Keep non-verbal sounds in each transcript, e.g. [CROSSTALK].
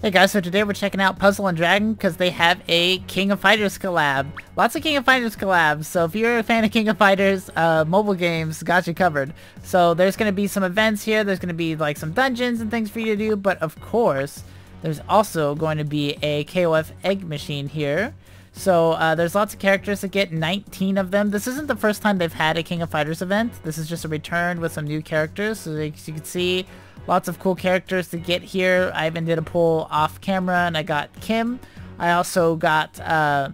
Hey guys, so today we're checking out Puzzle and Dragon because they have a King of Fighters collab. Lots of King of Fighters collabs, so if you're a fan of King of Fighters uh, mobile games, got you covered. So there's going to be some events here, there's going to be like some dungeons and things for you to do, but of course, there's also going to be a KOF egg machine here. So uh, there's lots of characters to get, 19 of them. This isn't the first time they've had a King of Fighters event. This is just a return with some new characters. So as you can see, Lots of cool characters to get here. I even did a pull off camera and I got Kim. I also got uh,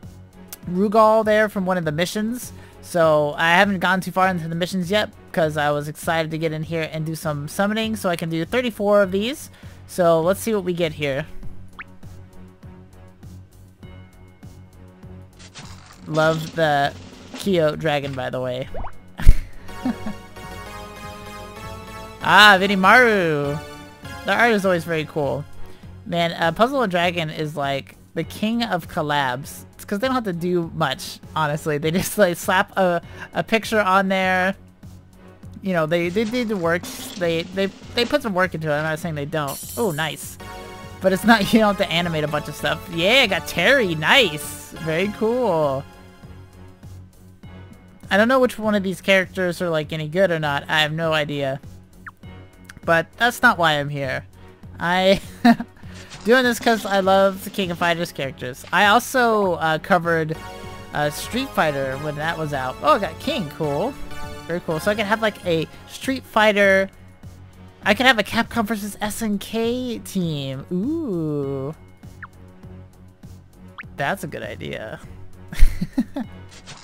Rugal there from one of the missions. So I haven't gone too far into the missions yet because I was excited to get in here and do some summoning. So I can do 34 of these. So let's see what we get here. Love the Kyo dragon, by the way. [LAUGHS] Ah, Benimaru! The art is always very cool. Man, uh, Puzzle and Dragon is like the king of collabs. It's because they don't have to do much, honestly. They just like slap a, a picture on there. You know, they, they did the work. They, they, they put some work into it. I'm not saying they don't. Oh, nice. But it's not, [LAUGHS] you don't have to animate a bunch of stuff. Yeah, I got Terry. Nice. Very cool. I don't know which one of these characters are like any good or not. I have no idea but that's not why I'm here. I [LAUGHS] doing this because I love the King of Fighters characters. I also uh, covered uh, Street Fighter when that was out. Oh, I got King, cool. Very cool. So I can have like a Street Fighter... I can have a Capcom versus SNK team. Ooh. That's a good idea. [LAUGHS]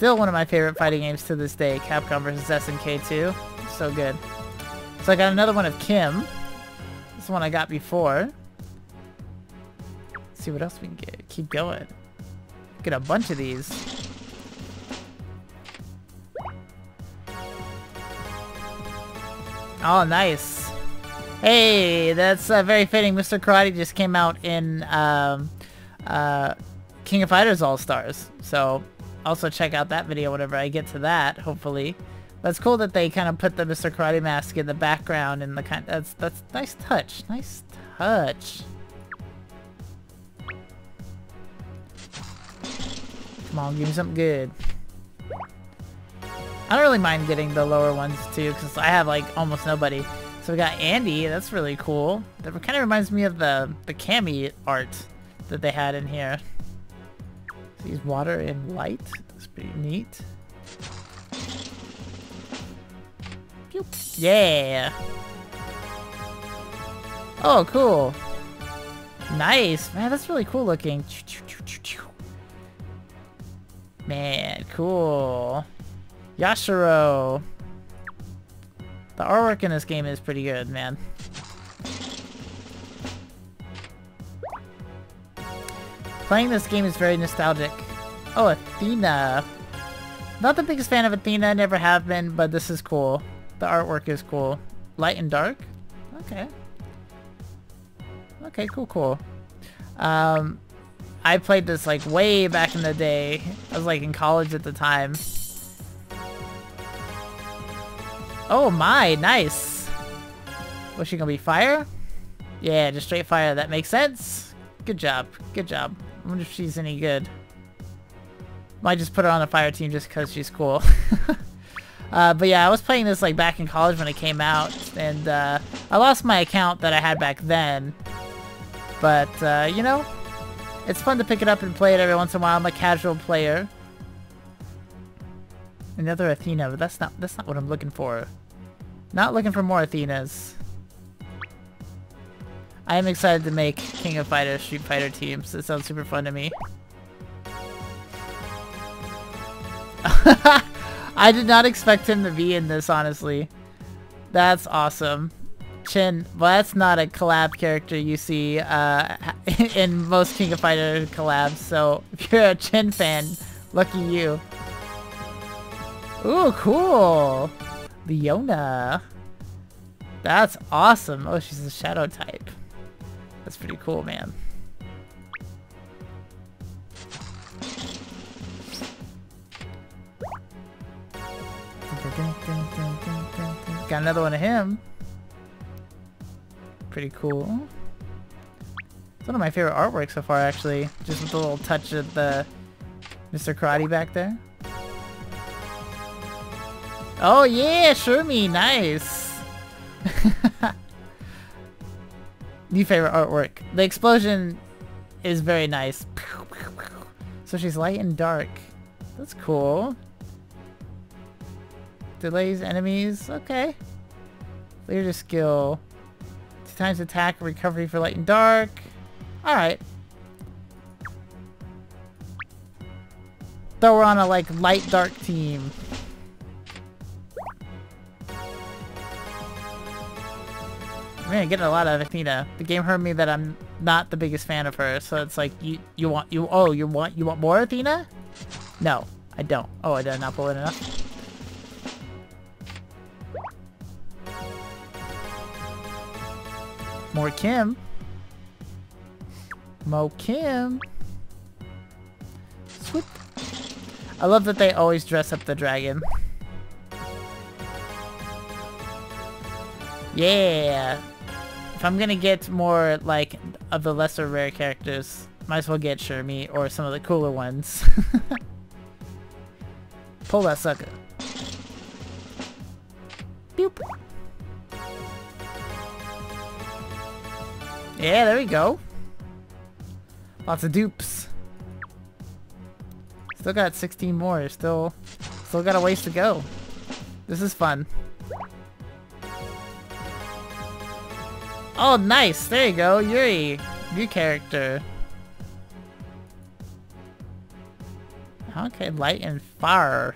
Still one of my favorite fighting games to this day, Capcom vs SNK 2 so good. So I got another one of Kim. This one I got before. Let's see what else we can get. Keep going. Get a bunch of these. Oh, nice. Hey, that's uh, very fitting. Mr. Karate just came out in um, uh, King of Fighters All-Stars. So also check out that video whenever I get to that, hopefully. That's cool that they kind of put the Mr. Karate mask in the background and the kind. That's that's nice touch. Nice touch. Come on, give me something good. I don't really mind getting the lower ones too, because I have like almost nobody. So we got Andy, that's really cool. That kind of reminds me of the, the Cammy art that they had in here. These water and light, that's pretty neat. Yeah. Oh, cool. Nice. Man, that's really cool looking. Man, cool. Yashiro. The artwork in this game is pretty good, man. Playing this game is very nostalgic. Oh, Athena. Not the biggest fan of Athena, never have been, but this is cool. The artwork is cool. Light and dark? Okay. Okay, cool, cool. Um, I played this like way back in the day. I was like in college at the time. Oh my, nice. Was she gonna be fire? Yeah, just straight fire. That makes sense. Good job. Good job. I wonder if she's any good. Might just put her on the fire team just because she's cool. [LAUGHS] Uh, but yeah, I was playing this like back in college when it came out, and uh, I lost my account that I had back then. But uh, you know, it's fun to pick it up and play it every once in a while. I'm a casual player. Another Athena, but that's not that's not what I'm looking for. Not looking for more Athenas. I am excited to make King of Fighters Street Fighter teams. It sounds super fun to me. [LAUGHS] I did not expect him to be in this, honestly. That's awesome. Chin, well that's not a collab character you see uh, [LAUGHS] in most King of Fighter collabs, so [LAUGHS] if you're a Chin fan, lucky you. Ooh, cool! Leona. That's awesome. Oh, she's a shadow type. That's pretty cool, man. Got another one of him. Pretty cool. It's one of my favorite artwork so far, actually. Just with a little touch of the Mr. Karate back there. Oh yeah, Shermie, nice. New favorite artwork. The explosion is very nice. So she's light and dark. That's cool. Delays enemies. Okay. Leader skill. Two times attack, recovery for light and dark. Alright. Though we're on a like light dark team. Man, getting a lot of Athena. The game heard me that I'm not the biggest fan of her, so it's like you you want you oh you want you want more Athena? No, I don't. Oh, I did not pull it enough. More Kim. Mo Kim. Swoop. I love that they always dress up the dragon. Yeah. If I'm gonna get more, like, of the lesser rare characters, might as well get Shermie or some of the cooler ones. [LAUGHS] Pull that sucker. Boop. Yeah, there we go. Lots of dupes. Still got 16 more. Still, still got a ways to go. This is fun. Oh, nice! There you go, Yuri! New character. Okay, light and fire.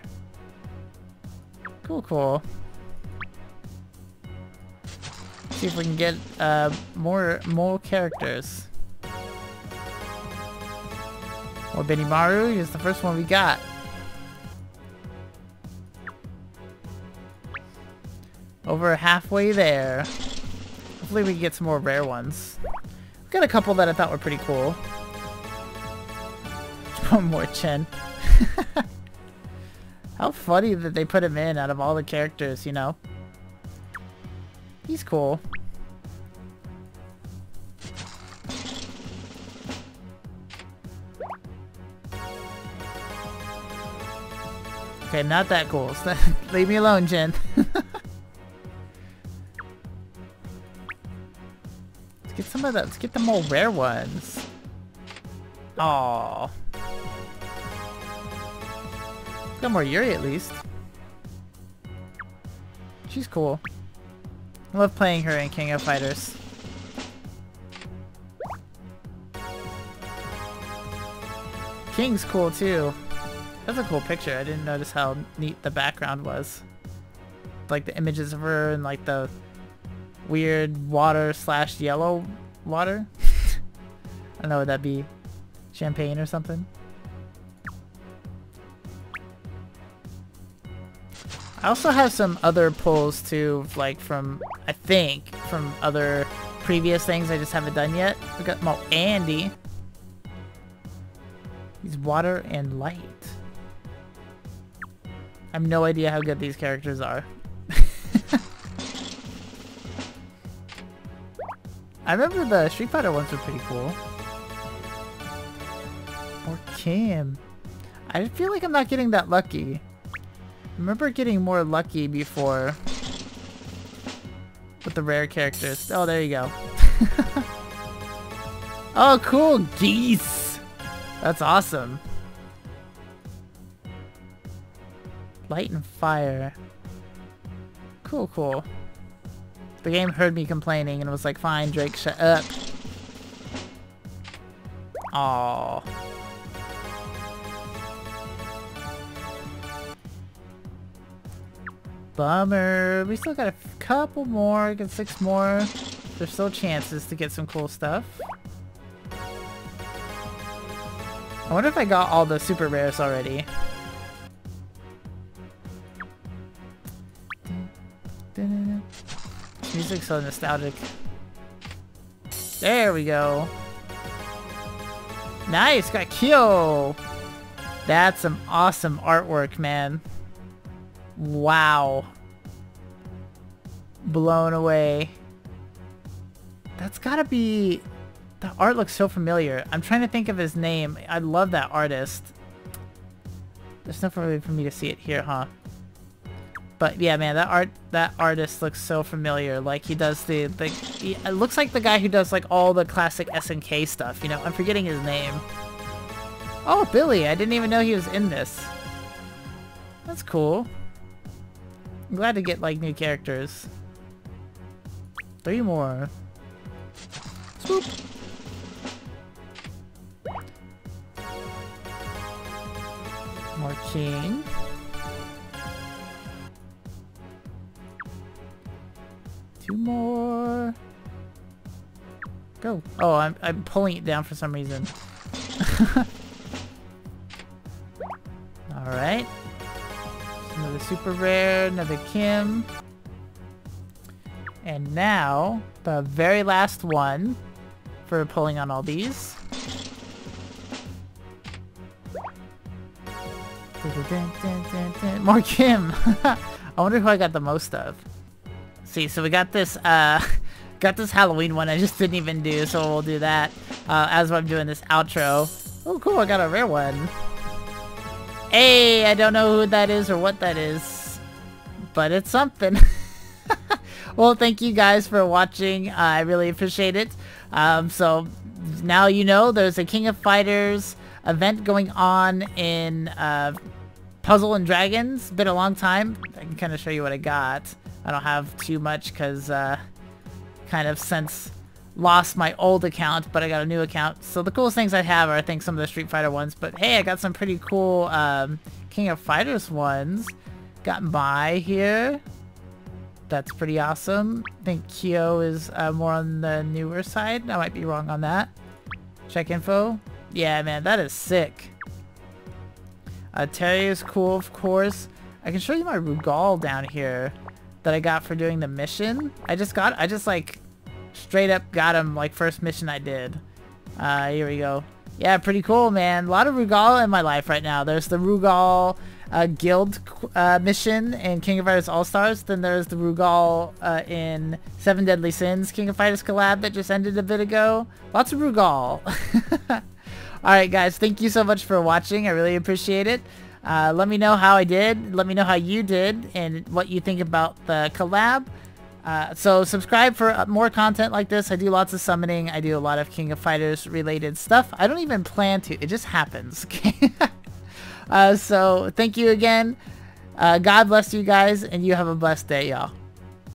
Cool, cool. See if we can get uh, more more characters. Or Benimaru is the first one we got. Over halfway there. Hopefully we can get some more rare ones. Got a couple that I thought were pretty cool. [LAUGHS] One more Chin. [LAUGHS] How funny that they put him in out of all the characters, you know? He's cool. Okay, not that cool. [LAUGHS] Leave me alone, Jen. Get some of that. Let's get the more rare ones. Aww. Got more Yuri at least. She's cool. I love playing her in King of Fighters. King's cool too. That's a cool picture. I didn't notice how neat the background was. Like the images of her and like the weird water slash yellow water. [LAUGHS] I don't know, would that be champagne or something? I also have some other pulls too, like from, I think, from other previous things I just haven't done yet. We got Mo Andy. He's water and light. I have no idea how good these characters are. I remember the Street Fighter ones were pretty cool. Or Kim. I feel like I'm not getting that lucky. I remember getting more lucky before with the rare characters. Oh, there you go. [LAUGHS] oh, cool. Geese. That's awesome. Light and fire. Cool, cool. The game heard me complaining and it was like, fine, Drake, shut up. Aww. Bummer. We still got a couple more, We get six more. There's still chances to get some cool stuff. I wonder if I got all the super rares already. Music's so nostalgic. There we go. Nice, got Kyo. That's some awesome artwork, man. Wow. Blown away. That's gotta be... The art looks so familiar. I'm trying to think of his name. I love that artist. There's no way for me to see it here, huh? But yeah, man, that art that artist looks so familiar. Like he does the the he, it looks like the guy who does like all the classic SNK stuff. You know, I'm forgetting his name. Oh, Billy! I didn't even know he was in this. That's cool. I'm glad to get like new characters. Three more. Swoop. More Go. Oh, I'm, I'm pulling it down for some reason. [LAUGHS] Alright. Another super rare, another Kim. And now, the very last one for pulling on all these. [LAUGHS] More Kim! [LAUGHS] I wonder who I got the most of see, so we got this, uh, got this Halloween one I just didn't even do, so we'll do that, uh, as I'm doing this outro. Oh, cool, I got a rare one. Hey, I don't know who that is or what that is, but it's something. [LAUGHS] well, thank you guys for watching. Uh, I really appreciate it. Um, so now you know there's a King of Fighters event going on in uh, Puzzle and Dragons. Been a long time. I can kind of show you what I got. I don't have too much because uh, kind of since lost my old account, but I got a new account. So the coolest things I have are I think some of the Street Fighter ones, but hey, I got some pretty cool um, King of Fighters ones. Got Mai here. That's pretty awesome. I think Kyo is uh, more on the newer side. I might be wrong on that. Check info. Yeah, man, that is sick. Uh, Terry is cool, of course. I can show you my Rugal down here that I got for doing the mission. I just got, I just like straight up got him like first mission I did. Uh, here we go. Yeah, pretty cool, man. A lot of Rugal in my life right now. There's the Rugal uh, Guild uh, mission in King of Fighters All-Stars. Then there's the Rugal uh, in Seven Deadly Sins King of Fighters collab that just ended a bit ago. Lots of Rugal. [LAUGHS] Alright guys, thank you so much for watching. I really appreciate it. Uh, let me know how I did. Let me know how you did and what you think about the collab. Uh, so subscribe for uh, more content like this. I do lots of summoning. I do a lot of King of Fighters related stuff. I don't even plan to. It just happens. [LAUGHS] Uh, so thank you again. Uh, God bless you guys and you have a blessed day, y'all.